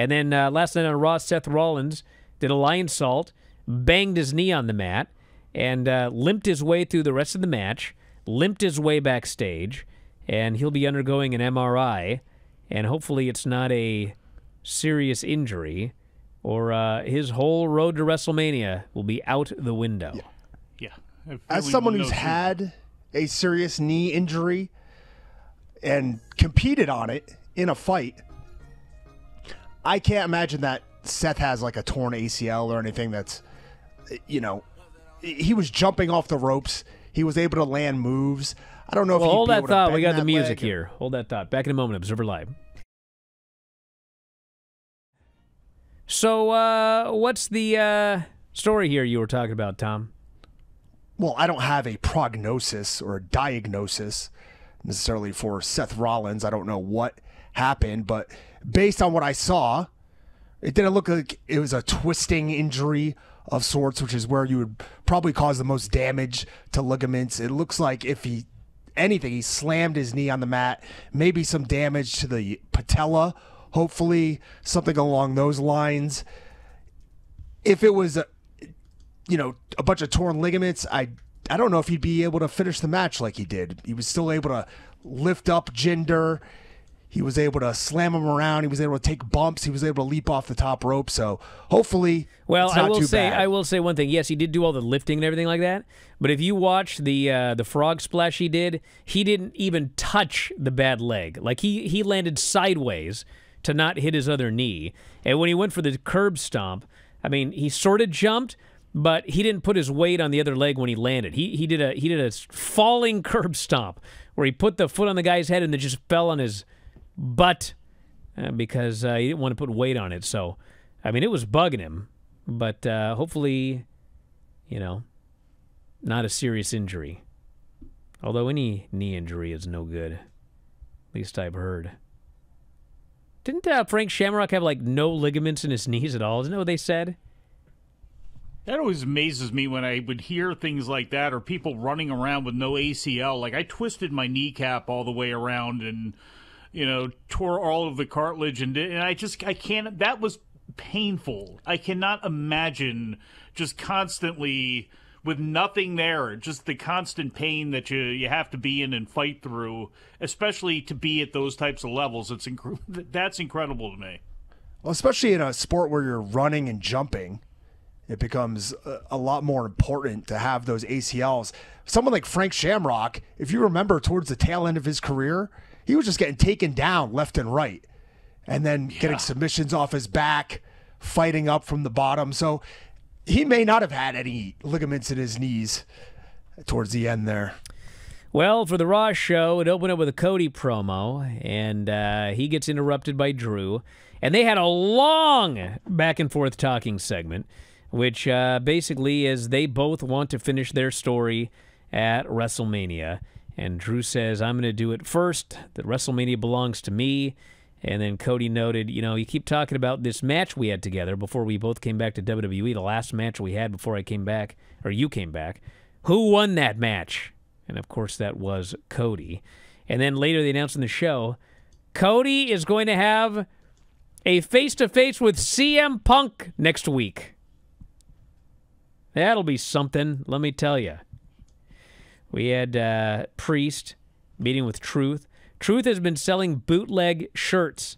And then uh, last night on Raw, Seth Rollins did a Lionsault, banged his knee on the mat, and uh, limped his way through the rest of the match, limped his way backstage, and he'll be undergoing an MRI. And hopefully, it's not a serious injury, or uh, his whole road to WrestleMania will be out the window. Yeah. As someone who's had a serious knee injury and competed on it in a fight, I can't imagine that Seth has like a torn ACL or anything that's, you know, he was jumping off the ropes. He was able to land moves. I don't know if Well, he'd hold that thought. We got the music here. Hold that thought. Back in a moment. Observer Live. So, uh, what's the uh, story here you were talking about, Tom? well, I don't have a prognosis or a diagnosis necessarily for Seth Rollins. I don't know what happened, but based on what I saw, it didn't look like it was a twisting injury of sorts, which is where you would probably cause the most damage to ligaments. It looks like if he anything, he slammed his knee on the mat, maybe some damage to the patella, hopefully something along those lines. If it was you know, a bunch of torn ligaments, I I don't know if he'd be able to finish the match like he did. He was still able to lift up Jinder. He was able to slam him around. He was able to take bumps. He was able to leap off the top rope. So hopefully, Well, it's I will too say bad. I will say one thing. Yes, he did do all the lifting and everything like that. But if you watch the uh, the frog splash he did, he didn't even touch the bad leg. Like he he landed sideways to not hit his other knee. And when he went for the curb stomp, I mean, he sort of jumped, but he didn't put his weight on the other leg when he landed. He he did a he did a falling curb stomp where he put the foot on the guy's head and then just fell on his butt uh, because uh, he didn't want to put weight on it. So, I mean, it was bugging him, but uh, hopefully, you know, not a serious injury. Although any knee injury is no good, at least I've heard. Didn't uh, Frank Shamrock have like no ligaments in his knees at all? Isn't that what they said? That always amazes me when I would hear things like that or people running around with no ACL. Like I twisted my kneecap all the way around and you know tore all of the cartilage and and I just I can't that was painful. I cannot imagine just constantly with nothing there, just the constant pain that you you have to be in and fight through, especially to be at those types of levels. It's inc- that's incredible to me. Well, especially in a sport where you're running and jumping, it becomes a, a lot more important to have those ACLs. Someone like Frank Shamrock, if you remember towards the tail end of his career, he was just getting taken down left and right and then getting submissions off his back, fighting up from the bottom. So he may not have had any ligaments in his knees towards the end there. Well, for the Raw show, it opened up with a Cody promo, and uh, he gets interrupted by Drew. And they had a long back and forth talking segment, which uh, basically is they both want to finish their story at WrestleMania. And Drew says, I'm going to do it first, that WrestleMania belongs to me. And then Cody noted, you know, you keep talking about this match we had together before we both came back to WWE, the last match we had before I came back, or you came back. Who won that match? And of course, that was Cody. And then later they announced in the show, Cody is going to have a face to face with CM Punk next week. That'll be something, let me tell you. We had uh, Priest meeting with Truth. Truth has been selling bootleg shirts.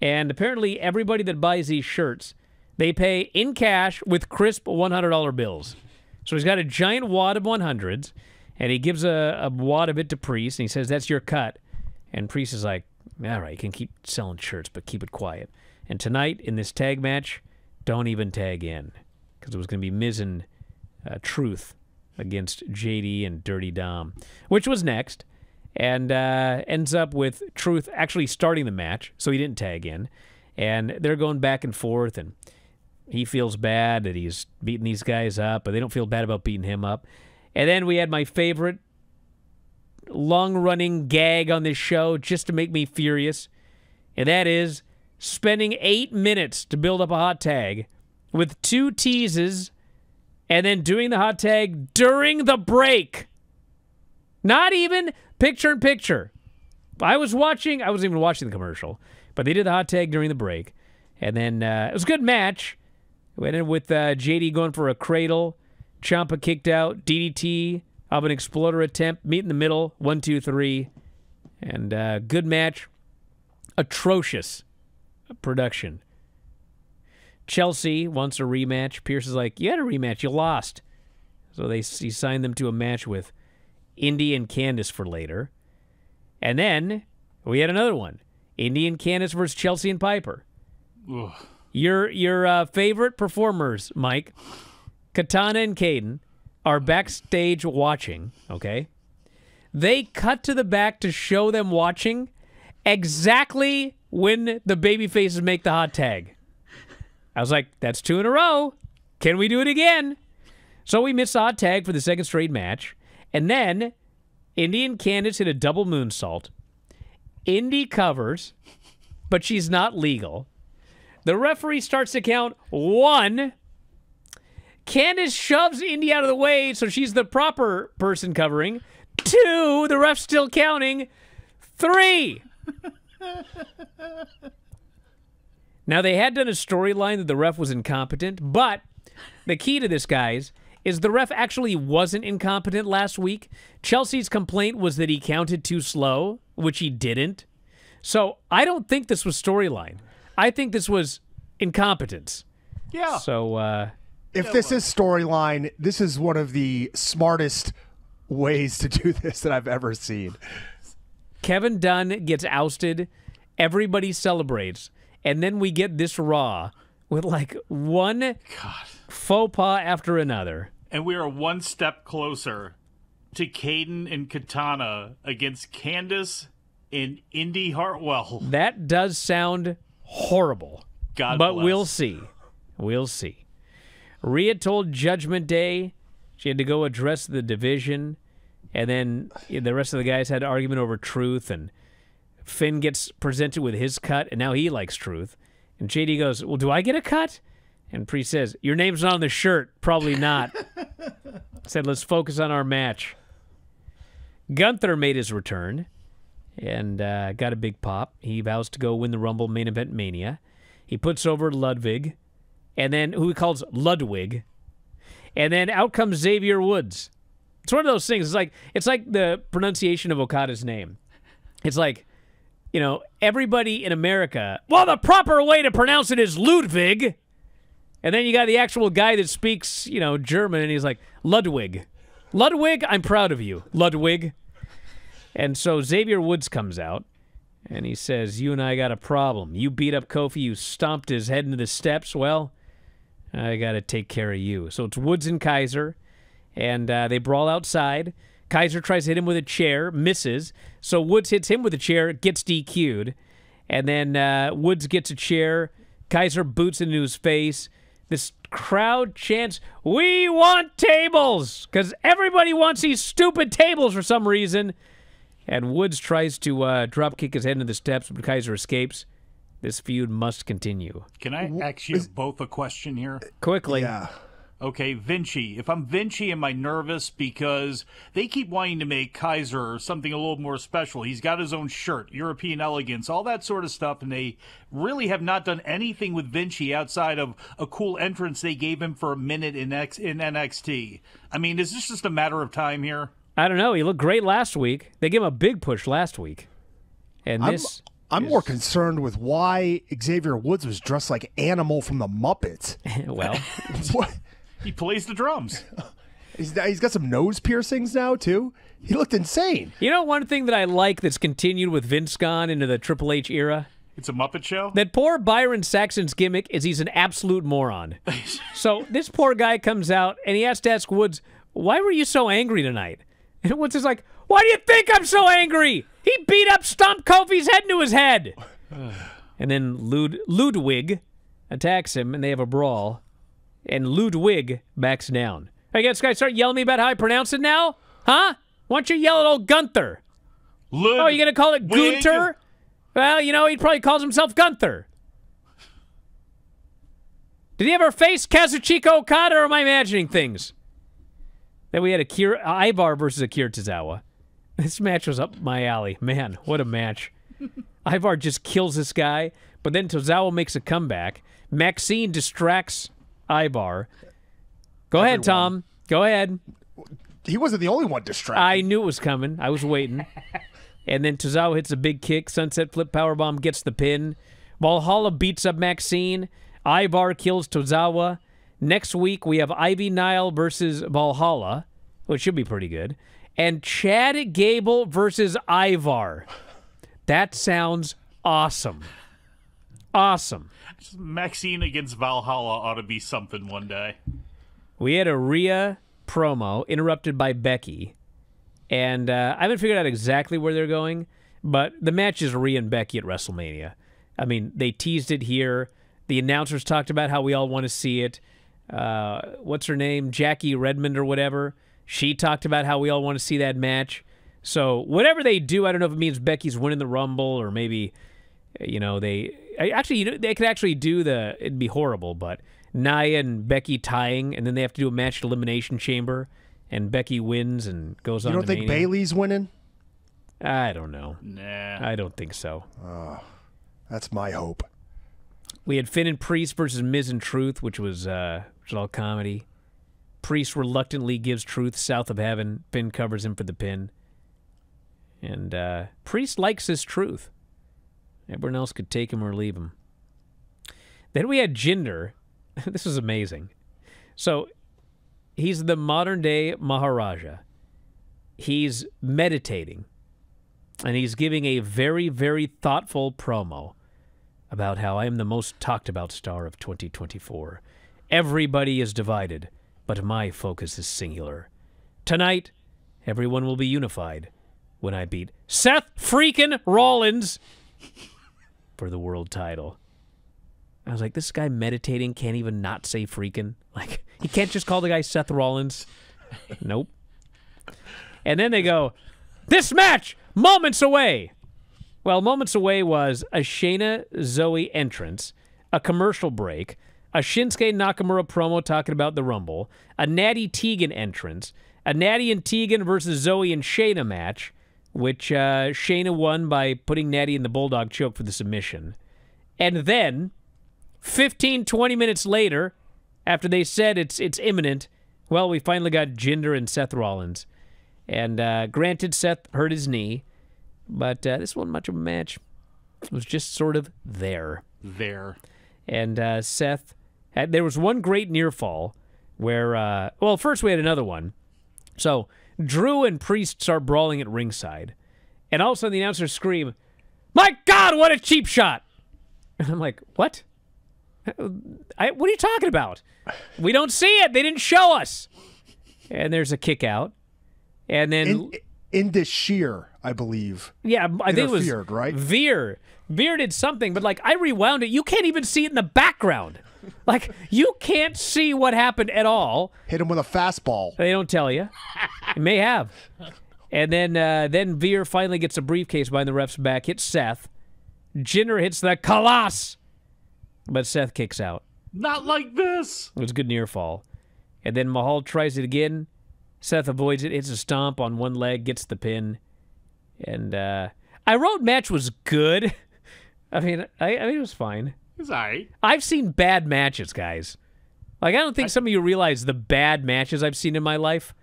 And apparently, everybody that buys these shirts, they pay in cash with crisp $100 bills. So he's got a giant wad of 100s, and he gives a, a wad of it to Priest, and he says, That's your cut. And Priest is like, All right, you can keep selling shirts, but keep it quiet. And tonight, in this tag match, don't even tag in because it was going to be Miz and uh, Truth against JD and Dirty Dom, which was next, and uh, ends up with Truth actually starting the match, so he didn't tag in, and they're going back and forth, and he feels bad that he's beating these guys up, but they don't feel bad about beating him up. And then we had my favorite long-running gag on this show just to make me furious, and that is spending eight minutes to build up a hot tag with two teases and then doing the hot tag during the break. Not even picture in picture. I was watching, I wasn't even watching the commercial, but they did the hot tag during the break. And then uh, it was a good match. We ended with uh, JD going for a cradle, Champa kicked out, DDT of an exploder attempt, meet in the middle, one, two, three. And uh, good match. Atrocious production. Chelsea wants a rematch. Pearce is like, You had a rematch, you lost. So they he signed them to a match with Indi and Candice for later. And then we had another one. Indi and Candice versus Chelsea and Piper. Ugh. Your your uh, favorite performers, Mike, Katana and Kayden, are backstage watching. Okay, they cut to the back to show them watching exactly when the baby faces make the hot tag. I was like, that's two in a row. Can we do it again? So we missed hot tag for the second straight match, and then Indian and Candice hit a double moonsault. Indi covers, but she's not legal. The referee starts to count one. Candice shoves Indi out of the way, so she's the proper person covering. Two, the ref's still counting. Three. now, they had done a storyline that the ref was incompetent, but the key to this, guys, is the ref actually wasn't incompetent last week. Chelsea's complaint was that he counted too slow, which he didn't. So I don't think this was storyline. I think this was incompetence. Yeah. So uh, If this is storyline, this is one of the smartest ways to do this that I've ever seen. Kevin Dunn gets ousted. Everybody celebrates. And then we get this Raw with like one God. faux pas after another. And we are one step closer to Kayden and Katana against Candice and Indi Hartwell. That does sound horrible. God but bless. we'll see. We'll see. Rhea told Judgment Day she had to go address the division, and then the rest of the guys had an argument over truth, and Finn gets presented with his cut, and now he likes truth. And JD goes, Well, do I get a cut? And Priest says, Your name's not on the shirt. Probably not. Said, Let's focus on our match. Gunther made his return and uh, got a big pop. He vows to go win the Rumble main event Mania. He puts over Ludwig, and then who he calls Ludwig, and then out comes Xavier Woods. It's one of those things. It's like it's like the pronunciation of Okada's name. It's like, you know, everybody in America. Well, the proper way to pronounce it is Ludwig, and then you got the actual guy that speaks, you know, German, and he's like Ludwig. Ludwig, I'm proud of you, Ludwig. And so Xavier Woods comes out and he says, You and I got a problem. You beat up Kofi, you stomped his head into the steps. Well, I got to take care of you. So it's Woods and Kaiser, and uh, they brawl outside. Kaiser tries to hit him with a chair, misses. So Woods hits him with a chair, gets DQ'd. And then uh, Woods gets a chair. Kaiser boots into his face. This crowd chants, We want tables! Because everybody wants these stupid tables for some reason. And Woods tries to uh, drop kick his head into the steps, but Kaiser escapes. This feud must continue. Can I ask you both a question here? Quickly. Yeah. Okay, Vinci. If I'm Vinci, am I nervous because they keep wanting to make Kaiser something a little more special? He's got his own shirt, European elegance, all that sort of stuff, and they really have not done anything with Vinci outside of a cool entrance they gave him for a minute in X in NXT. I mean, is this just a matter of time here? I don't know. He looked great last week. They gave him a big push last week. And I'm, this. I'm is- more concerned with why Xavier Woods was dressed like Animal from the Muppets. well, what? He plays the drums. He's, he's got some nose piercings now, too. He looked insane. you know one thing that I like that's continued with Vince gone into the Triple H era? It's a Muppet show. That poor Byron Saxton's gimmick is he's an absolute moron. so this poor guy comes out and he has to ask Woods, why were you so angry tonight? And Woods is like, why do you think I'm so angry? He beat up Stomp Kofi's head into his head. and then Lud- Ludwig attacks him and they have a brawl. And Ludwig backs down. I guess guys start yelling at me about how I pronounce it now? Huh? Why don't you yell at old Gunther? Lud- Oh, you gonna call it Wig. Gunter? Well, you know, he probably calls himself Gunther. Did he ever face Kazuchika Okada, or am I imagining things? Then we had Akira uh, Ivar versus Akira Tozawa. This match was up my alley. Man, what a match. Ivar just kills this guy, But then Tozawa makes a comeback. Maxxine distracts Ivar. Go ahead, Tom. Go ahead. He wasn't the only one distracted. I knew it was coming. I was waiting. and then Tozawa hits a big kick. Sunset flip powerbomb gets the pin. Valhalla beats up Maxxine. Ivar kills Tozawa. Next week we have Ivy Nile versus Valhalla, which should be pretty good. And Chad Gable versus Ivar. That sounds awesome. Awesome. Maxxine against Valhalla ought to be something one day. We had a Rhea promo interrupted by Becky, and uh, I haven't figured out exactly where they're going, but the match is Rhea and Becky at WrestleMania. I mean, they teased it here. The announcers talked about how we all want to see it. Uh, what's her name? Jackie Redmond or whatever. She talked about how we all want to see that match. So whatever they do, I don't know if it means Becky's winning the Rumble or maybe, you know, they actually you know they could actually do the. It'd be horrible, but Nia and Becky tying, and then they have to do a match Elimination Chamber, and Becky wins and goes you on. You don't to think Mania. Bayley's winning? I don't know. Nah. I don't think so. Oh, That's my hope. We had Finn and Priest versus Miz and Truth, which was uh, which was all comedy. Priest reluctantly gives Truth south of heaven. Finn covers him for the pin. And uh, Priest likes his Truth. Everyone else could take him or leave him. Then we had Jinder. this is amazing. So he's the modern day Maharaja. He's meditating. And he's giving a very, very thoughtful promo about how I am the most talked about star of 2024. Everybody is divided, but my focus is singular. Tonight, everyone will be unified when I beat Seth freaking Rollins for the world title. I was like, this guy meditating can't even not say freaking. Like, he can't just call the guy Seth Rollins. nope. And then they go, this match, moments away. Well, moments away was a Shayna Zoey entrance, a commercial break, a Shinsuke Nakamura promo talking about the Rumble, a Nattie Tegan entrance, a Nattie and Tegan versus Zoey and Shayna match, which uh, Shayna won by putting Nattie in the Bulldog choke for the submission. And then, 15, 20 minutes later, after they said it's it's imminent, well, we finally got Jinder and Seth Rollins. And uh, granted, Seth hurt his knee, but uh, this wasn't much of a match. It was just sort of there. There. And uh, Seth, had, there was one great near fall where, uh, well, first we had another one. So Drew and Priest start brawling at ringside, and all of a sudden the announcers scream, "My God, what a cheap shot!" And I'm like, "What? I, what are you talking about? We don't see it. They didn't show us." And there's a kick out, and then Indus Sher, I believe. yeah, I think it was Interfered, right? Veer. Veer did something, but like I rewound it. You can't even see it in the background. Like you can't see what happened at all. Hit him with a fastball. They don't tell you. It may have. And then uh, then Veer finally gets a briefcase behind the ref's back, hits Seth. Jinder hits the Khallas, but Seth kicks out. Not like this. It was a good near fall. And then Mahal tries it again. Seth avoids it, hits a stomp on one leg, gets the pin. And uh, I wrote match was good. I mean, I, I mean it was fine. It's all right. I've seen bad matches, guys. Like I don't think some of you realize the bad matches I've seen in my life.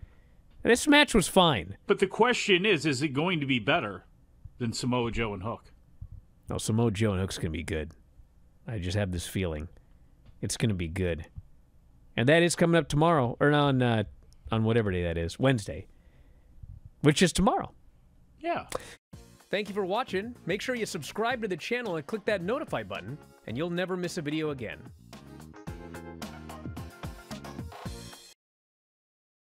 This match was fine. But the question is, is it going to be better than Samoa Joe and Hook? No, Samoa Joe and Hook's gonna be good. I just have this feeling it's gonna be good, and that is coming up tomorrow or on uh, on whatever day that is, Wednesday, which is tomorrow. Yeah. Thank you for watching. Make sure you subscribe to the channel and click that notify button, and you'll never miss a video again.